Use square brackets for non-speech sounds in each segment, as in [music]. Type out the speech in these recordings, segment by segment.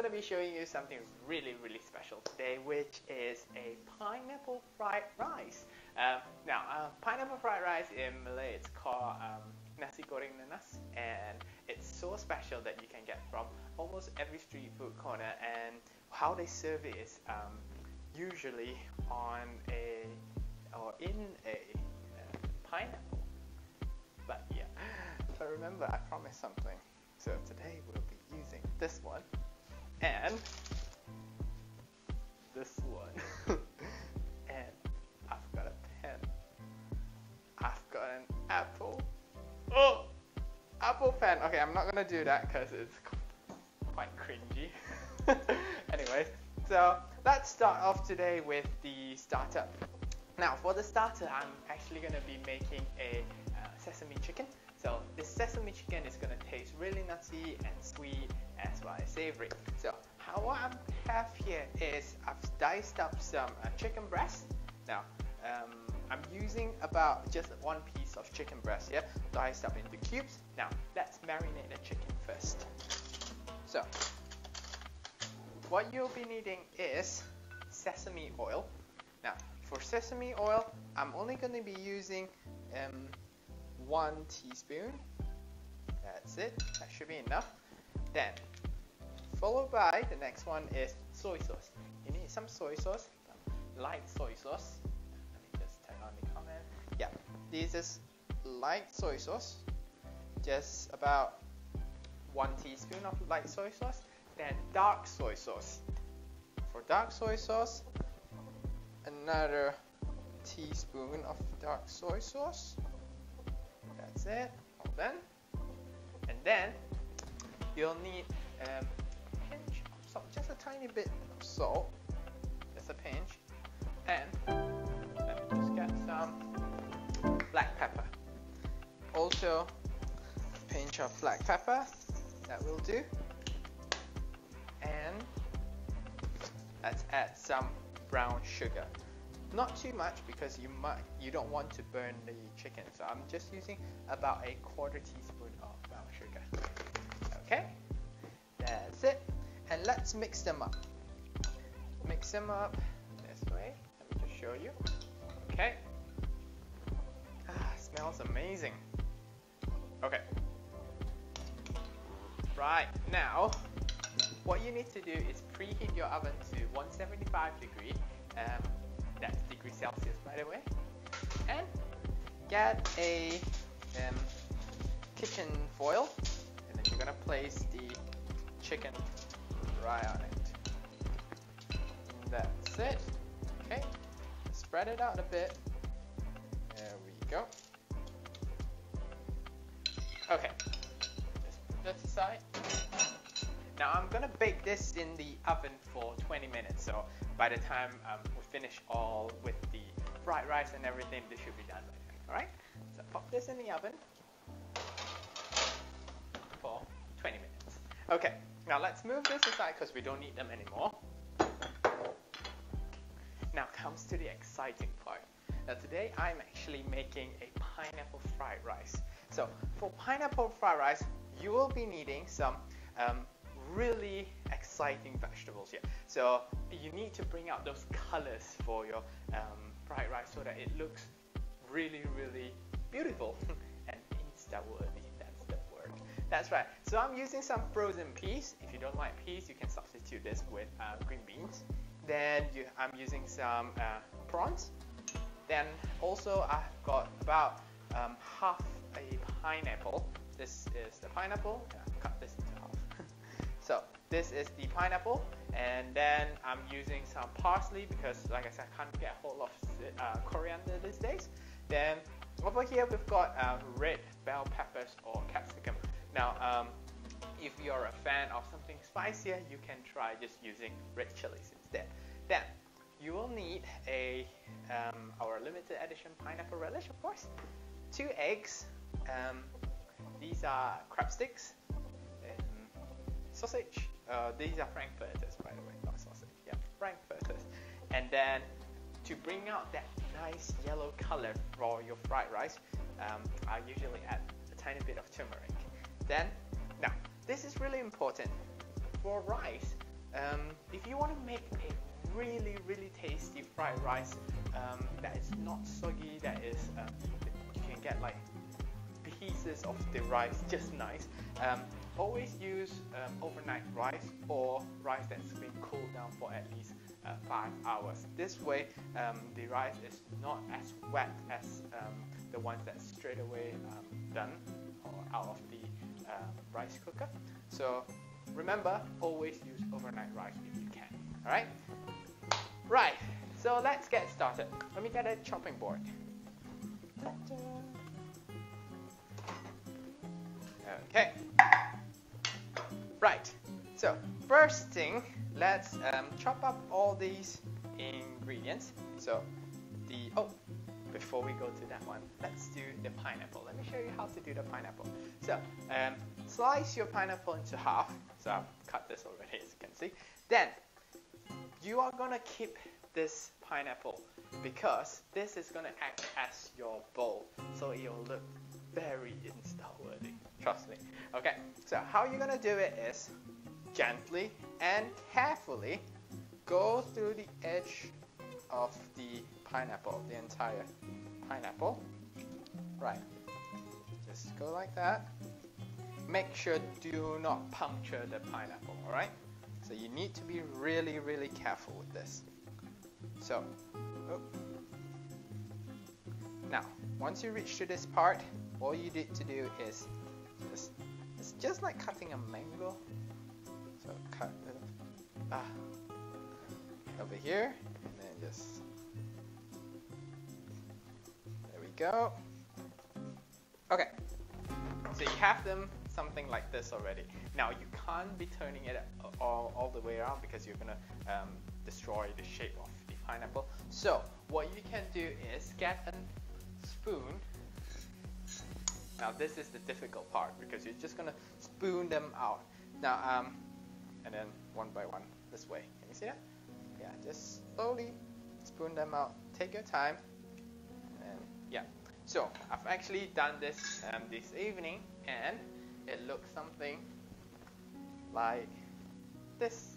Going to be showing you something really, really special today, which is a pineapple fried rice. Uh, now, uh, pineapple fried rice in Malay, it's called um, nasi goreng nanas, and it's so special that you can get from almost every street food corner. And how they serve it is um, usually on a or in a uh, pineapple. But yeah, [gasps] so remember, I promised something. So today we'll be using this one and this one. [laughs] and I've got a pen. I've got an apple. Oh, apple pen. Okay, I'm not gonna do that because it's quite cringy. [laughs] anyway, so let's start off today with the starter. Now, for the starter, I'm actually gonna be making a uh, sesame chicken. So this sesame chicken is gonna taste really nutty and sweet as well as savory. So how I have here is I've diced up some uh, chicken breast. Now um, I'm using about just one piece of chicken breast here, diced up into cubes. Now let's marinate the chicken first. So what you'll be needing is sesame oil. Now for sesame oil, I'm only going to be using um, one teaspoon. That's it. That should be enough. Then, followed by the next one is soy sauce. You need some soy sauce, light soy sauce. Let me just turn on the comment. Yeah, this is light soy sauce. Just about one teaspoon of light soy sauce. Then dark soy sauce. For dark soy sauce, another teaspoon of dark soy sauce. That's it. All done. And then you'll need um, a pinch of salt, just a tiny bit of salt, just a pinch, and let me just get some black pepper. Also, a pinch of black pepper, that will do. And let's add some brown sugar. Not too much because you might you don't want to burn the chicken. So I'm just using about a quarter teaspoon of brown sugar. Okay, that's it. And let's mix them up. Mix them up this way. Let me just show you. Okay. Ah, smells amazing. Okay. Right, now what you need to do is preheat your oven to 175 degree. Um, degrees Celsius by the way. And get a um, kitchen foil and then you're gonna place the chicken right on it. And that's it. Okay, spread it out a bit. There we go. Okay, just put that aside. Now I'm gonna bake this in the oven for 20 minutes. So by the time um, we finish all with the fried rice and everything, this should be done by then. All right. So pop this in the oven for 20 minutes. Okay. Now let's move this aside because we don't need them anymore. Now comes to the exciting part. Now today I'm actually making a pineapple fried rice. So for pineapple fried rice, you will be needing some um, really exciting vegetables here. So you need to bring out those colors for your um, fried rice so that it looks really, really beautiful [laughs] and insta-worthy. That's the word. That's right. So I'm using some frozen peas. If you don't like peas, you can substitute this with uh, green beans. Then you, I'm using some uh, prawns. Then also I've got about um, half a pineapple. This is the pineapple. Cut this. So this is the pineapple and then I'm using some parsley because like I said I can't get a whole lot of uh, coriander these days. Then over here we've got uh, red bell peppers or capsicum. Now um, if you're a fan of something spicier you can try just using red chilies instead. Then you will need a um, our limited edition pineapple relish of course. Two eggs um, these are crab sticks sausage uh, these are frankfurters, by the way, not sausage. Yeah, frankfurters. And then to bring out that nice yellow color for your fried rice, um, I usually add a tiny bit of turmeric. Then, now, this is really important. For rice, um, if you want to make a really, really tasty fried rice um, that is not soggy, that is, um, you can get like pieces of the rice just nice. Always use um, overnight rice or rice that's been cooled down for at least uh, 5 hours. This way um, the rice is not as wet as um, the ones that straight away um, done or out of the uh, rice cooker. So remember always use overnight rice if you can. Alright? Right, so let's get started. Let me get a chopping board. Okay. Right. So first thing, let's um, chop up all these ingredients. So the oh, before we go to that one, let's do the pineapple. Let me show you how to do the pineapple. So um, slice your pineapple into half. So I've cut this already, as you can see. Then you are gonna keep this pineapple because this is gonna act as your bowl, so it'll look very insta-worthy. Trust me. Okay, so how you're gonna do it is gently and carefully go through the edge of the pineapple, the entire pineapple. Right, just go like that. Make sure do not puncture the pineapple, alright? So you need to be really, really careful with this. So, oh. now, once you reach to this part, all you need to do is just like cutting a mango. So cut it ah, over here, and then just there we go. Okay, so you have them something like this already. Now you can't be turning it all, all the way around because you're gonna um, destroy the shape of the pineapple. So what you can do is get a spoon now this is the difficult part because you're just gonna spoon them out. Now, um, and then one by one this way. Can you see that? Yeah, just slowly spoon them out. Take your time. And yeah. So I've actually done this um, this evening, and it looks something like this.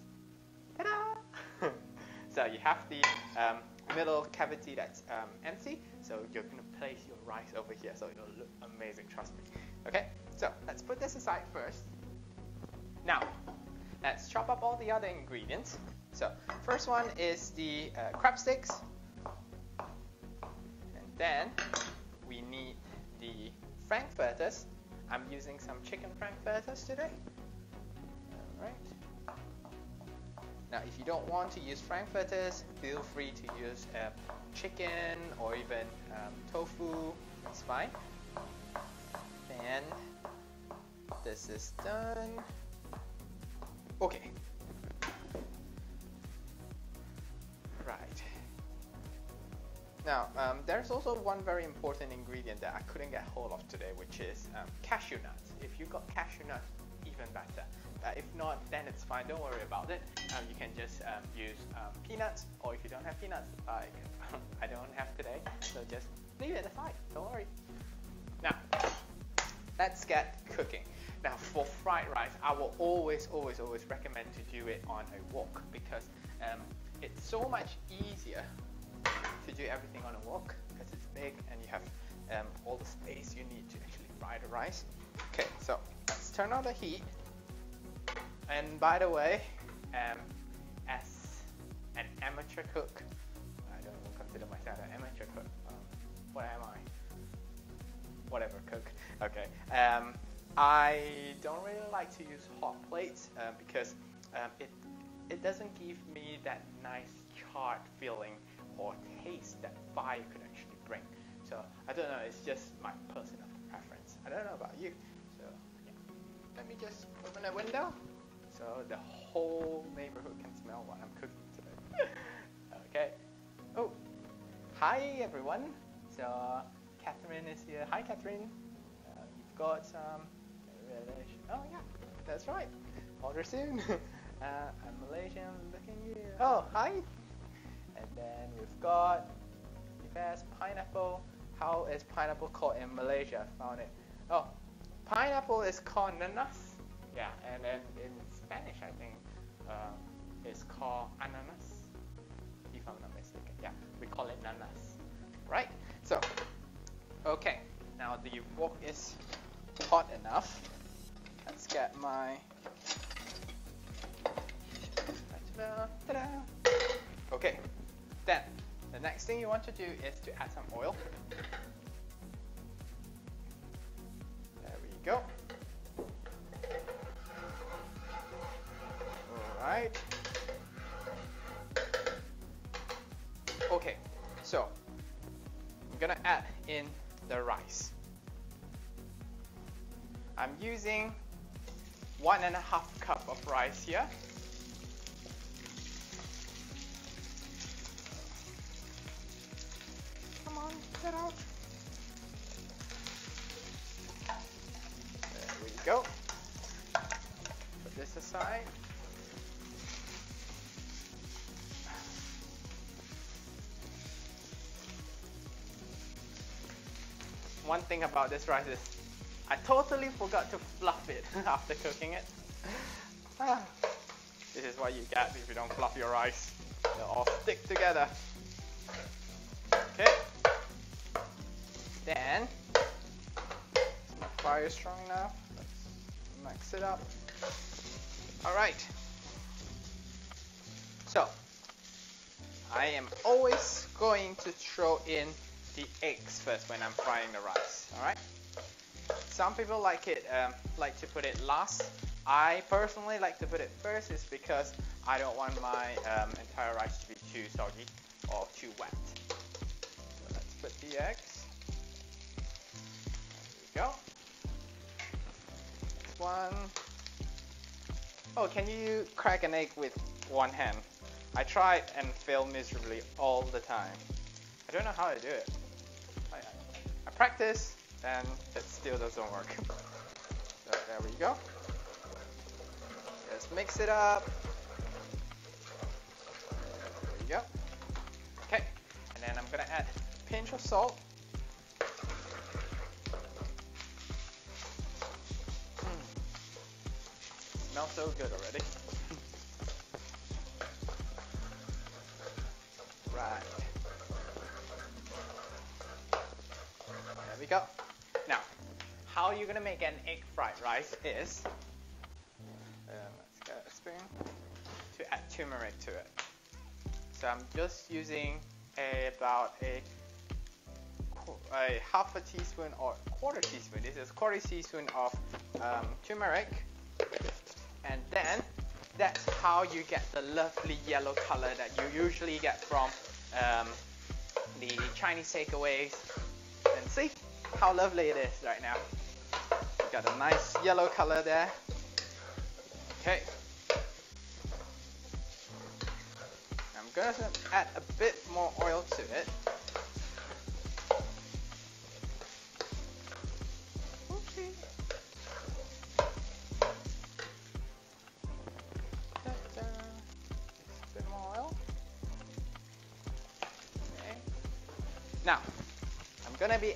Ta-da! [laughs] so you have the um, middle cavity that's um, empty. So you're to place your rice over here so it'll look amazing, trust me. Okay, so let's put this aside first. Now, let's chop up all the other ingredients. So first one is the uh, crab sticks. And then we need the frankfurters. I'm using some chicken frankfurters today. Alright. Now, if you don't want to use frankfurters, feel free to use uh, chicken or even um, tofu. It's fine. And this is done. Okay. Right. Now, um, there's also one very important ingredient that I couldn't get hold of today, which is um, cashew nuts. If you got cashew nuts, even better. Uh, if not, then it's fine. Don't worry about it. Um, you can just um, use um, peanuts, or if you don't have peanuts, like [laughs] I don't have today, so just leave it aside. Don't worry. Now, let's get cooking. Now, for fried rice, I will always, always, always recommend to do it on a wok because um, it's so much easier to do everything on a wok because it's big and you have um, all the space you need to actually fry the rice. Okay, so let's turn on the heat. And by the way, um, as an amateur cook, I don't consider myself an amateur cook. Um, what am I? Whatever, cook. Okay. Um, I don't really like to use hot plates uh, because um, it it doesn't give me that nice charred feeling or taste that fire could actually bring. So I don't know. It's just my personal preference. I don't know about you. So yeah. Let me just open the window so the whole neighborhood can smell what I'm cooking today. [laughs] okay. Oh, hi everyone. So Catherine is here. Hi Catherine. Uh, you've got some. Oh yeah, that's right. Order soon. [laughs] uh, I'm Malaysian. Looking you. Oh hi. And then we've got Yves pineapple. How is pineapple called in Malaysia? Found it. Oh, pineapple is called nanas. Yeah, and then in Spanish, I think, uh, is called ananas, if I'm not mistaken. Yeah, we call it nanas, right? So, okay, now the wok is hot enough. Let's get my Okay, then the next thing you want to do is to add some oil. Gonna add in the rice. I'm using one and a half cup of rice here. Thing about this rice is I totally forgot to fluff it [laughs] after cooking it. [sighs] This is what you get if you don't fluff your rice. They'll all stick together. Okay. Then, my fire strong enough? Let's mix it up. All right. So, I am always going to throw in the eggs first when I'm frying the rice. All right. Some people like it, um, like to put it last. I personally like to put it first, is because I don't want my um, entire rice to be too soggy or too wet. So let's put the eggs. There we go. One. Oh, can you crack an egg with one hand? I tried and failed miserably all the time. I don't know how to do it. Practice and it still doesn't work. [laughs] So there we go. Let's mix it up. There we go. Okay, and then I'm gonna add a pinch of salt. Mm. Smells so good already. [laughs] right. Go. Now, how you're gonna make an egg fried rice is, uh, let's get a spoon, to add turmeric to it. So I'm just using a, about a, a half a teaspoon or quarter teaspoon. This is quarter teaspoon of um, turmeric, and then that's how you get the lovely yellow color that you usually get from um, the Chinese takeaways. How lovely it is right now. Got a nice yellow color there. Okay. I'm gonna add a bit more oil to it.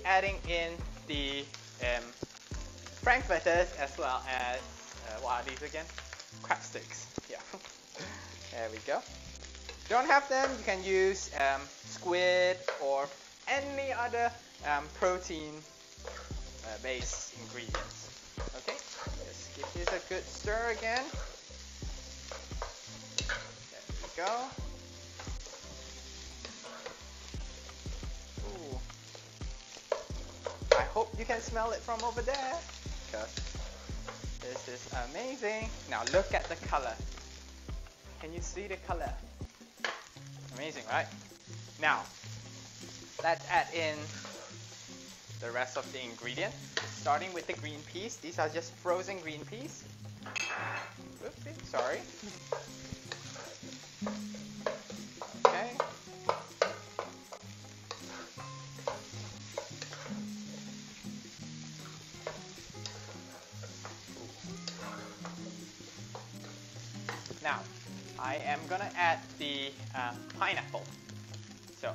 Adding in the um, frankfurters as well as uh, what are these again? Crab sticks. [laughs] Yeah. there we go. Don't have them, you can use um, squid or any other um, protein uh, based ingredients. Okay, let's give this a good stir again. There we go. Hope you can smell it from over there because this is amazing. Now look at the color. Can you see the color? Amazing, right? Now, let's add in the rest of the ingredients. Starting with the green peas. These are just frozen green peas. Oopsie, sorry. I am gonna add the uh, pineapple. So,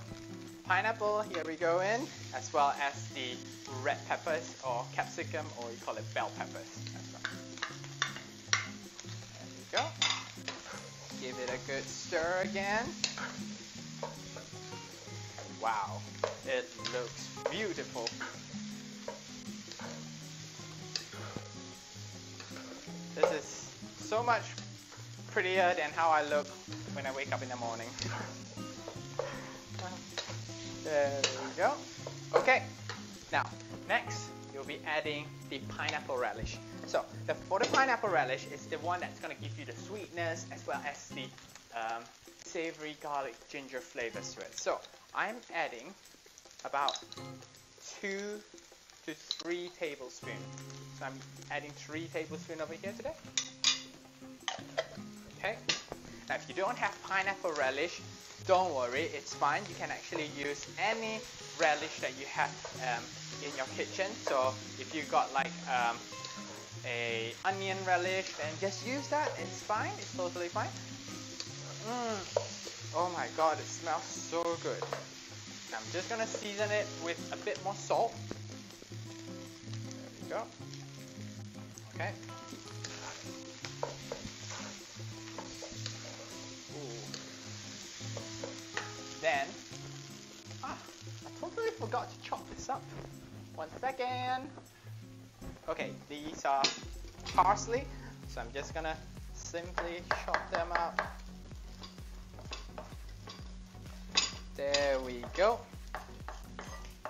pineapple, here we go in, as well as the red peppers or capsicum, or you call it bell peppers. That's right. There we go. Give it a good stir again. Wow, it looks beautiful. This is so much prettier than how I look when I wake up in the morning. There we go. Okay, now next you'll be adding the pineapple relish. So the, for the pineapple relish, it's the one that's going to give you the sweetness as well as the um, savory garlic ginger flavors to it. So I'm adding about two to three tablespoons. So I'm adding three tablespoons over here today. You don't have pineapple relish, don't worry, it's fine. You can actually use any relish that you have um, in your kitchen. So if you got like um, a onion relish, then just use that. It's fine. It's totally fine. Mm. Oh my god, it smells so good. I'm just gonna season it with a bit more salt. There we go. Okay. One second. Okay, these are parsley, so I'm just gonna simply chop them up. There we go.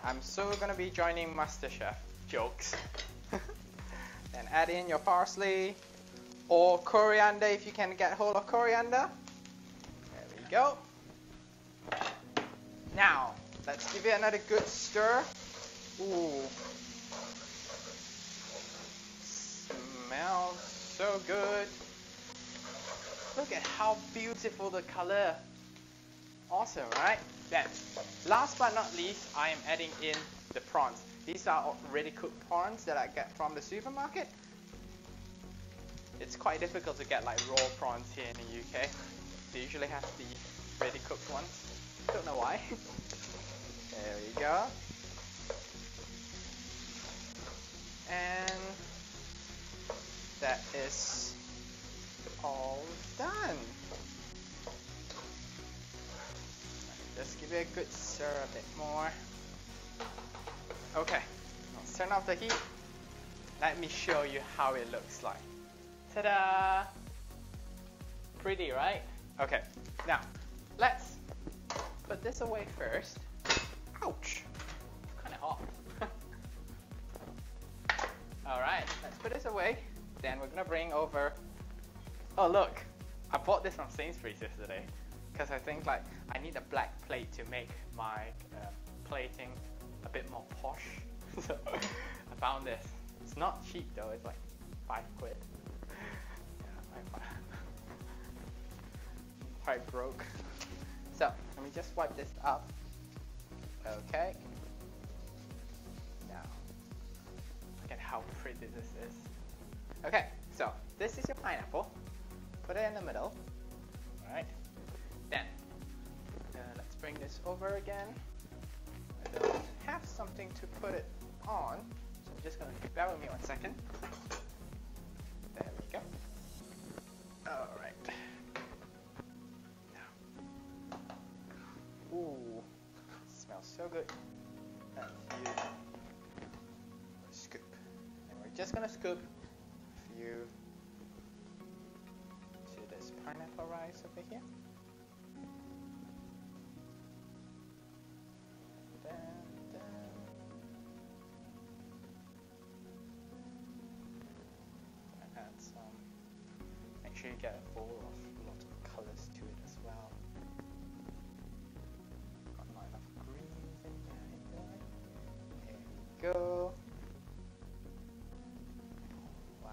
I'm so gonna be joining MasterChef jokes. [laughs] then add in your parsley or coriander if you can get hold of coriander. There we go. Now, let's give it another good stir. Ooh. Smells so good. Look at how beautiful the color. Awesome, right? Then, last but not least, I am adding in the prawns. These are already cooked prawns that I get from the supermarket. It's quite difficult to get like raw prawns here in the UK. They usually have the ready cooked ones. Don't know why. [laughs] there we go. All done. Just give it a good stir a bit more. Okay, let's turn off the heat. Let me show you how it looks like. Ta-da! Pretty, right? Okay, now let's put this away first. Ouch! Kind of hot. [laughs] Alright, let's put this away. Then we're gonna bring over. Oh look, I bought this from Sainsbury's yesterday because I think like I need a black plate to make my uh, plating a bit more posh. [laughs] so I found this. It's not cheap though. It's like five quid. Yeah, I'm [laughs] quite broke. So let me just wipe this up. Okay. Now look at how pretty this is. Okay, so this is your pineapple. Put it in the middle. Alright. Then, uh, let's bring this over again. I don't have something to put it on, so I'm just gonna bear with me one second. There we go. Alright. Ooh, smells so good. And you scoop. And we're just gonna scoop you get a bowl of lots of colors to it as well. Got not enough greens in there. There we go. Wow.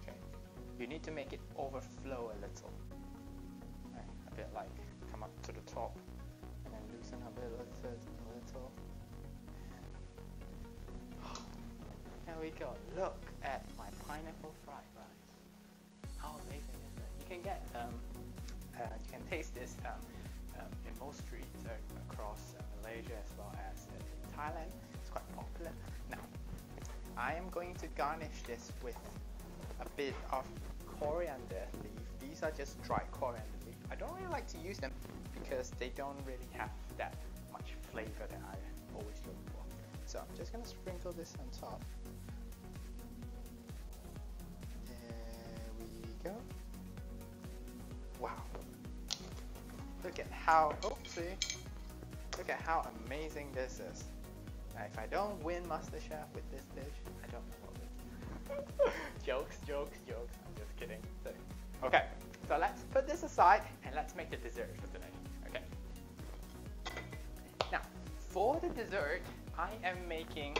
Okay. You need to make it overflow a little. A bit like come up to the top and then loosen a bit, a little. A. There we go. Look pineapple fried rice. How amazing is that? You can get, um, uh, you can taste this um, um, in most streets uh, across uh, Malaysia as well as uh, in Thailand. It's quite popular. [laughs] Now, I am going to garnish this with a bit of coriander leaf. These are just dry coriander leaf. I don't really like to use them because they don't really have that much flavor that I always look for. So I'm just gonna sprinkle this on top. Look at how, oopsie. Look at how amazing this is. Now, if I don't win MasterChef with this dish, I don't know what [laughs] jokes, jokes, jokes. I'm just kidding. Okay, so let's put this aside and let's make the dessert for today. Okay. Now, for the dessert, I am making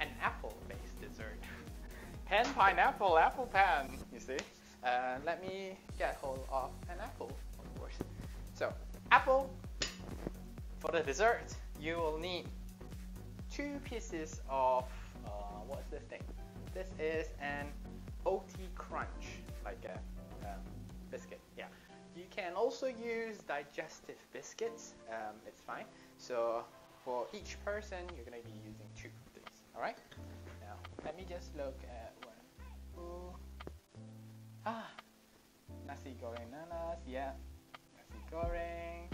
an apple-based dessert. [laughs] Pan pineapple apple pan, you see? Uh, let me get hold of an apple. So, apple. For the dessert, you will need two pieces of, uh, what's this thing? This is an Oat Crunch, like a um, biscuit, yeah. You can also use digestive biscuits, um, it's fine. So for each person, you're gonna be using two of these, alright? Now, let me just look at one. Ooh. Ah, nasi goreng nanas, yeah. Goreng,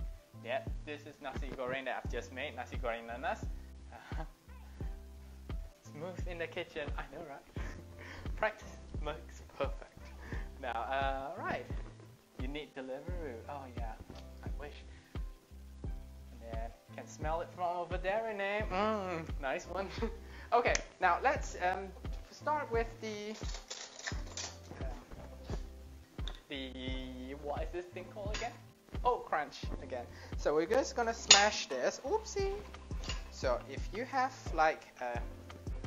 yeah. This is nasi goreng that I've just made, nasi goreng nanas. [laughs] Smooth in the kitchen, I know, right? [laughs] Practice makes perfect. Now, uh, right. You need Deliveroo. Oh yeah, I wish. Yeah, can smell it from over there, Renee. Mmm, nice one. [laughs] okay, now let's um, start with the uh, the what is this thing called again? Oh, crunch again. So we're just gonna smash this. Oopsie. So if you have like a,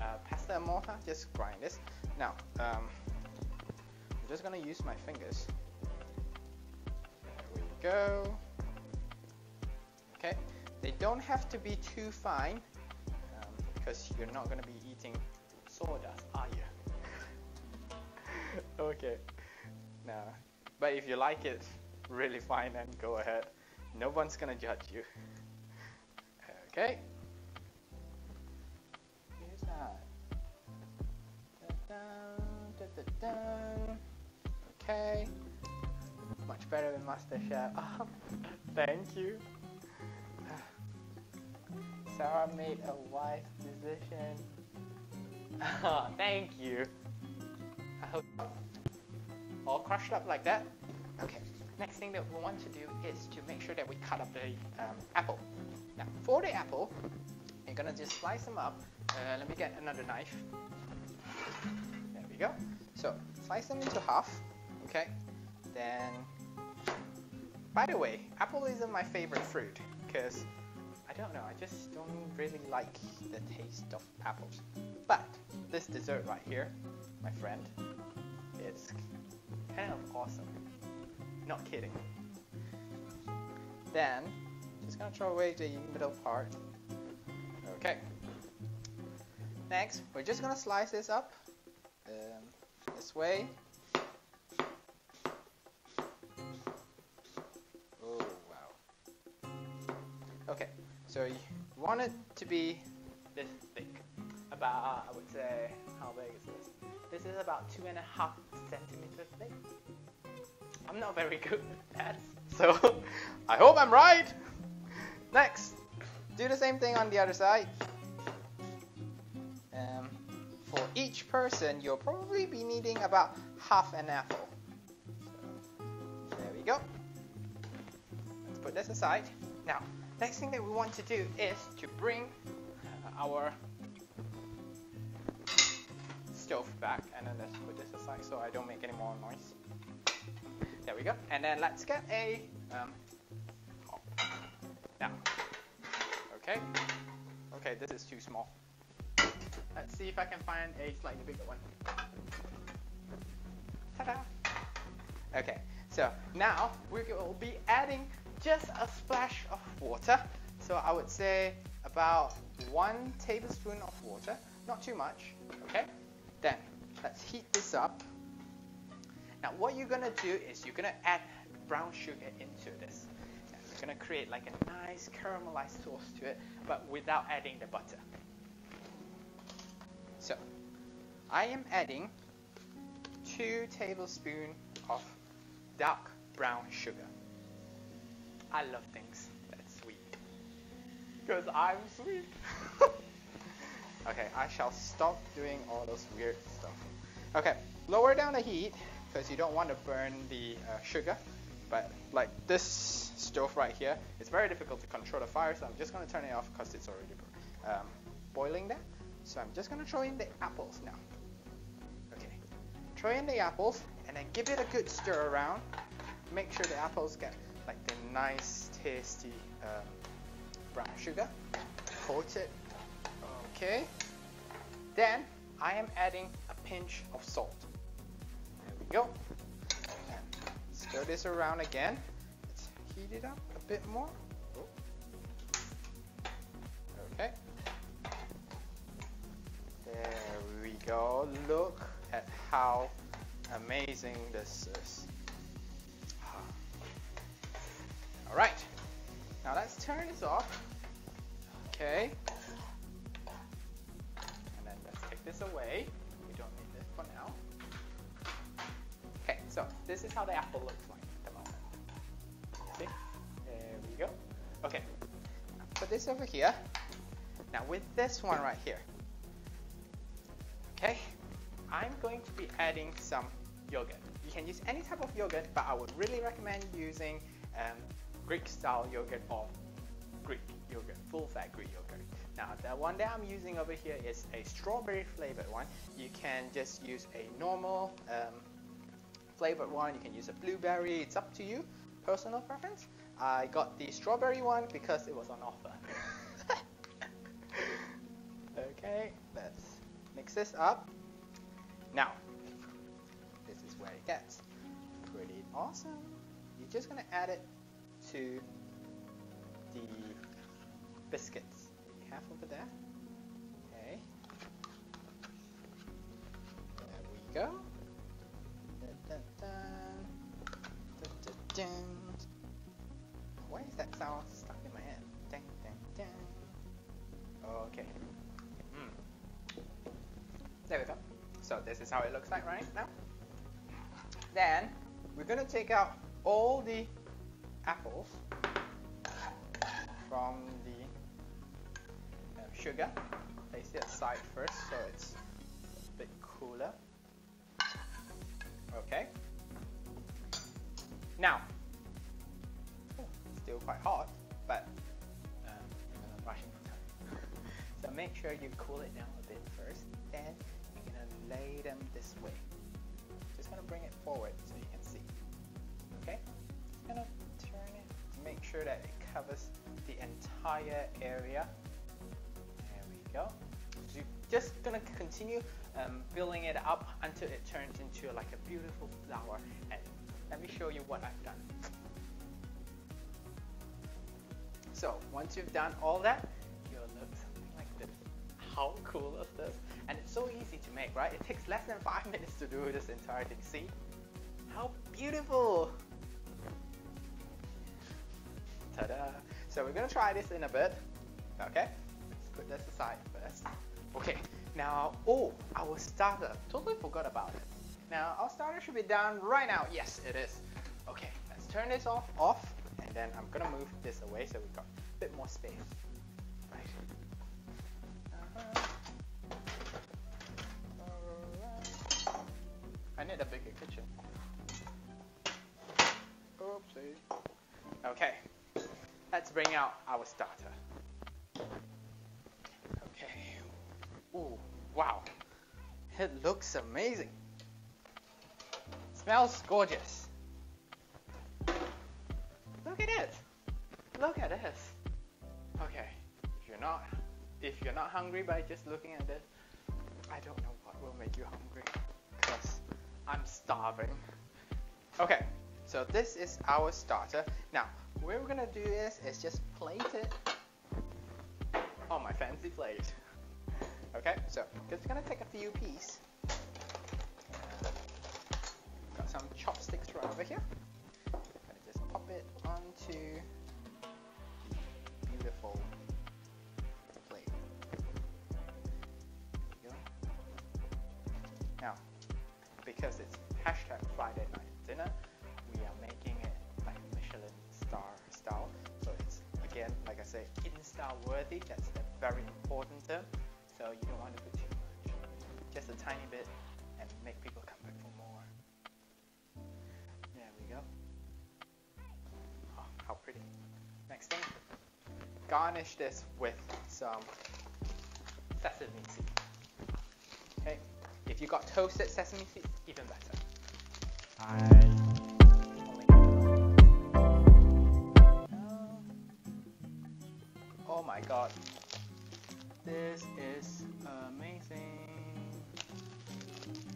a pasta mortar, just grind this. Now, um, I'm just gonna use my fingers. There we go. Okay, they don't have to be too fine um, because you're not gonna be eating sawdust, are you? [laughs] okay. Now, but if you like it really fine, then go ahead. No one's gonna judge you. Okay. Here's that. Okay. Much better than MasterChef. [laughs] Oh, thank you. Sarah made a wise decision. [laughs] Oh, thank you. I hope all crushed up like that. Okay. Next thing that we want to do is to make sure that we cut up the um, apple. Now, for the apple, you're gonna just slice them up. Uh, let me get another knife. There we go. So, slice them into half. Okay. Then, by the way, apple isn't my favorite fruit because I don't know. I just don't really like the taste of apples. But this dessert right here, my friend, it's kind of awesome. Not kidding. Then, just gonna throw away the middle part. Okay. Next, we're just gonna slice this up um, this way. Oh wow. Okay, so you want it to be this thick. About, I would say, how big is this? This is about two and a half centimeters thick. I'm not very good at that, [laughs] so [laughs] I hope I'm right. Next, do the same thing on the other side. Um, for each person, you'll probably be needing about half an apple. So, there we go. Let's put this aside. Now, next thing that we want to do is to bring our stove back and then let's put this aside so I don't make any more noise. There we go. And then let's get a um, now. Okay. Okay, this is too small. Let's see if I can find a slightly bigger one. Ta-da! Okay, so now we will be adding just a splash of water. So I would say about one tablespoon of water, not too much, okay? Then let's heat this up. Now what you're gonna do is you're gonna add brown sugar into this. You're gonna create like a nice caramelized sauce to it, but without adding the butter. So I am adding two tablespoons of dark brown sugar. I love things that's sweet. Because I'm sweet. [laughs] okay, I shall stop doing all those weird stuff. Okay, lower down the heat because you don't want to burn the uh, sugar. But like this stove right here, it's very difficult to control the fire, so I'm just going to turn it off because it's already um, boiling there. So I'm just going to throw in the apples now. Okay, throw in the apples and then give it a good stir around. Make sure the apples get like the nice tasty um, brown sugar. Coat it. Okay. Then I am adding a pinch of salt. We go. And stir this around again. Let's heat it up a bit more. Okay. There we go. Look at how amazing this is. All right. Now let's turn this off. Okay. And then let's take this away. So this is how the apple looks like at the moment. See? There we go. Okay. Put this over here. Now with this one right here. Okay. I'm going to be adding some yogurt. You can use any type of yogurt, but I would really recommend using um, Greek style yogurt or Greek yogurt, full fat Greek yogurt. Now the one that I'm using over here is a strawberry flavored one. You can just use a normal um, flavored one. You can use a blueberry. It's up to you, personal preference. I got the strawberry one because it was on offer. [laughs] okay, let's mix this up. Now, this is where it gets pretty awesome. You're just gonna add it to the biscuits we have over there. Okay. There we go. Dun. Why is that sound stuck in my head? Ding, ding, ding. Okay. Mm. There we go. So this is how it looks like right now. Then we're gonna take out all the apples from the uh, sugar. Place it aside first so it's a bit cooler. Okay. Now, oh, still quite hot, but um, I'm rushing for time. so make sure you cool it down a bit first. Then you're gonna lay them this way. Just gonna bring it forward so you can see. Okay. Just gonna turn it, to make sure that it covers the entire area. There we go. So you're just gonna continue um, building it up until it turns into like a beautiful flower. And let me show you what I've done. So once you've done all that, you'll look something like this. How cool is this? And it's so easy to make, right? It takes less than five [laughs] minutes to do this entire thing. See? How beautiful! Ta-da! So we're gonna try this in a bit. Okay, let's put this aside first. Okay, now, oh, our starter. Totally forgot about it. Now, our starter should be done right now. Yes, it is. Okay, let's turn this off, off, and then I'm gonna move this away so we've got a bit more space. Right. Uh. I need a bigger kitchen. Oopsie. Okay, let's bring out our starter. Okay. Ooh, wow. It looks amazing. Smells gorgeous. Look at it. Look at this. Okay. If you're not if you're not hungry by just looking at this, I don't know what will make you hungry. Because I'm starving. Okay, so this is our starter. Now, what we're gonna do is, is just plate it on my fancy plate. Okay, so just gonna take a few pieces. Right over here. Gonna just pop it onto the beautiful plate. Now, because it's hashtag Friday night dinner, we are making it like Michelin star style. So it's again, like I say, Insta worthy. That's a very important term. So you don't want to put too much, just a tiny bit, and make people come back for more. Go. Oh, how pretty. Next thing, garnish this with some sesame seeds. Okay, if you got toasted sesame seeds, even better. Oh my god. This is amazing.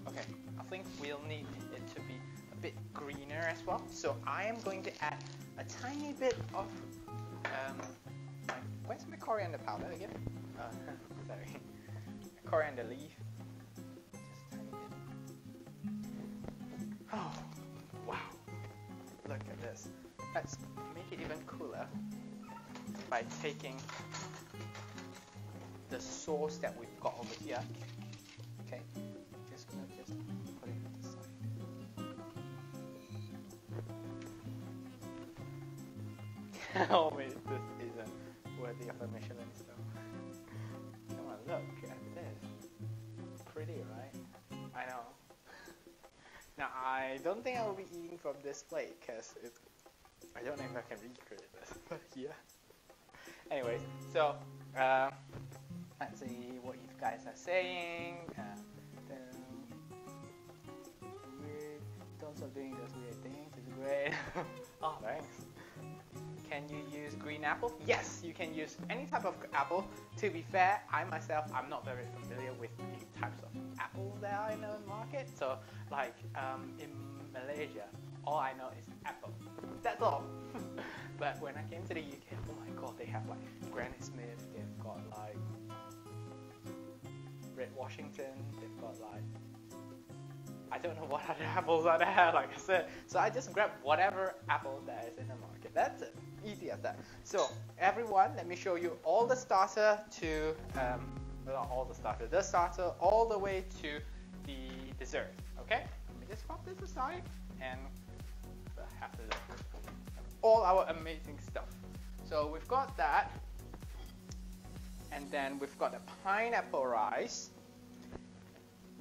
Okay, I think we'll need it to be bit greener as well. So I am going to add a tiny bit of um, my, where's my coriander powder again? Uh, [laughs] sorry, coriander leaf. Oh, wow. Look at this. Let's make it even cooler by taking the sauce that we've got over here. [laughs] oh wait, this isn't worthy of a Michelin star. Come on, look at this. Pretty, right? I know. [laughs] Now I don't think I will be eating from this plate because I don't know if I can recreate this, [laughs] but yeah. Anyways, so uh, let's see what you guys are saying. Uh, don't stop doing those weird things. It's great. oh, thanks. Can you use green apple? Yes, you can use any type of apple. To be fair, I myself, I'm not very familiar with the types of apples that are in the market. So, like um, in Malaysia, all I know is apple. That's all. [laughs] but when I came to the UK, oh my god, they have like Granny Smith, they've got like Red Washington, they've got like I don't know what other [laughs] apples are there, like I said. So I just grab whatever apple that is in the market. That's it. Easy as that. So everyone, let me show you all the starter to um, not all the starter, the starter all the way to the dessert. Okay? Let me just pop this aside and have a look. All our amazing stuff. So we've got that. And then we've got the pineapple rice.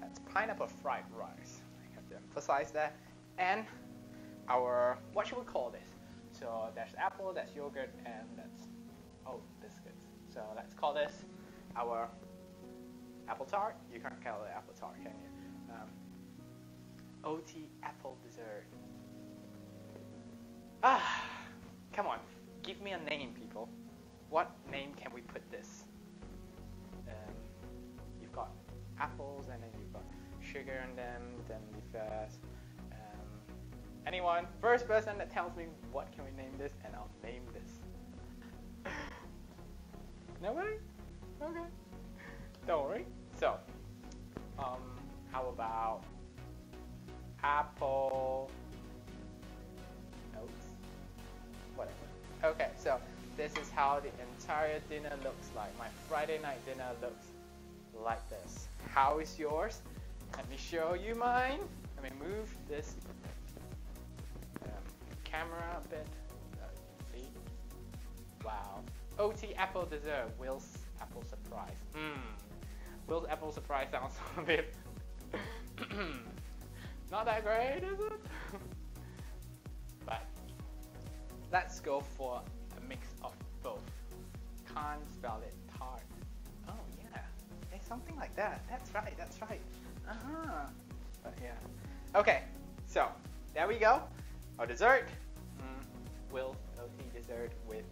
That's pineapple fried rice. I have to emphasize that. And our, what should we call this? So there's apple, that's yogurt, and that's, oh, biscuits. So let's call this our apple tart. You can't call it apple tart, can you? Um, Oattie apple dessert. Ah, come on, give me a name, people. What name can we put this? Um, you've got apples, and then you've got sugar in them. Then you've got anyone. First person that tells me what can we name this, and I'll name this. Nobody? Okay. Don't worry. So, um, how about apple? Notes. Whatever. Okay, so this is how the entire dinner looks like. My Friday night dinner looks like this. How is yours? Let me show you mine. Let me move this camera a bit. Uh, see? Wow. Oattie apple dessert. Will's apple surprise. Mmm. Will's apple surprise sounds [laughs] a bit [coughs] not that great, is it? [laughs] but let's go for a mix of both. Can't spell it tart. Oh yeah, it's something like that. That's right. That's right. Uh huh. But yeah. Okay. So there we go. Our dessert. Will's Oattie dessert with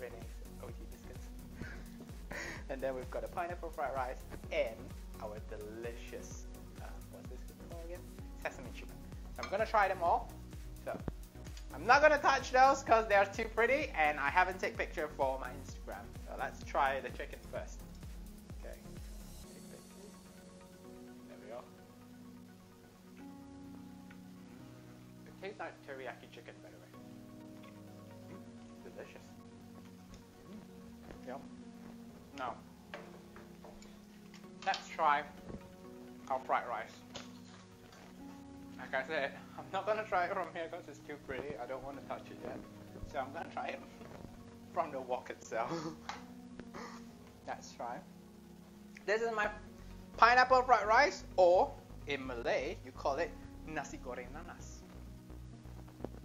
Renee's Oattie biscuits. [laughs] and then we've got a pineapple fried rice and our delicious, uh, what's this called again? Sesame chicken. So I'm gonna try them all. So I'm not gonna touch those because they're too pretty and I haven't taken picture for my Instagram. So let's try the chicken first. Okay. There we go. It tastes like teriyaki Now, let's try our fried rice. like I said, I'm not gonna try it from here because it's too pretty. I don't want to touch it yet. So I'm gonna try it from the wok itself. [laughs] Let's try. This is my pineapple fried rice, or in Malay, you call it nasi goreng nanas.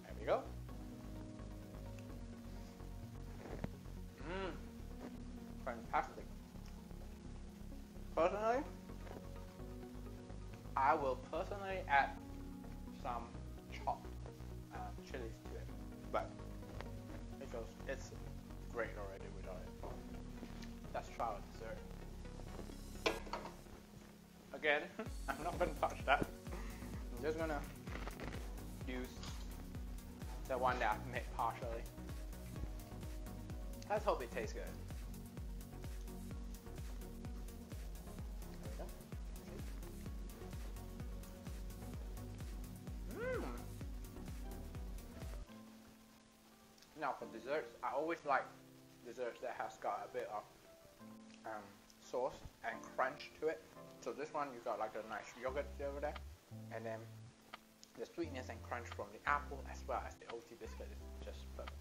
There we go. Will personally add some chopped chilies to it, but because it's great already without it. Let's try the dessert. Again, [laughs] I'm not gonna touch that. I'm just gonna use the one that I've made partially. Let's hope it tastes good. Now for desserts, I always like desserts that has got a bit of um, sauce and crunch to it. So this one you got like a nice yogurt over there, and then the sweetness and crunch from the apple as well as the Oattie biscuit is just perfect.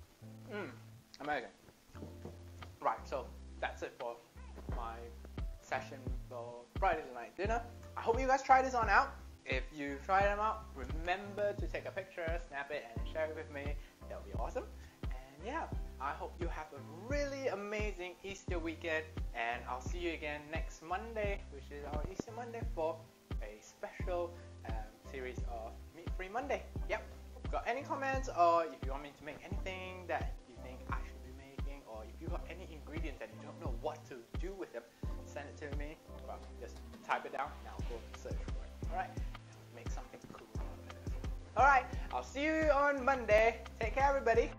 Mmm, amazing. Right, so that's it for my session for Friday night dinner. I hope you guys try this on out. If you try them out, remember to take a picture, snap it, and share it with me. That would be awesome yeah, I hope you have a really amazing Easter weekend and I'll see you again next Monday, which is our Easter Monday for a special um, series of Meat Free Monday. Yep. Got any comments or if you want me to make anything that you think I should be making or if you got any ingredients that you don't know what to do with them, send it to me. Well, just type it down and I'll go search for it. Alright? Make something cool. Alright, I'll see you on Monday. Take care everybody.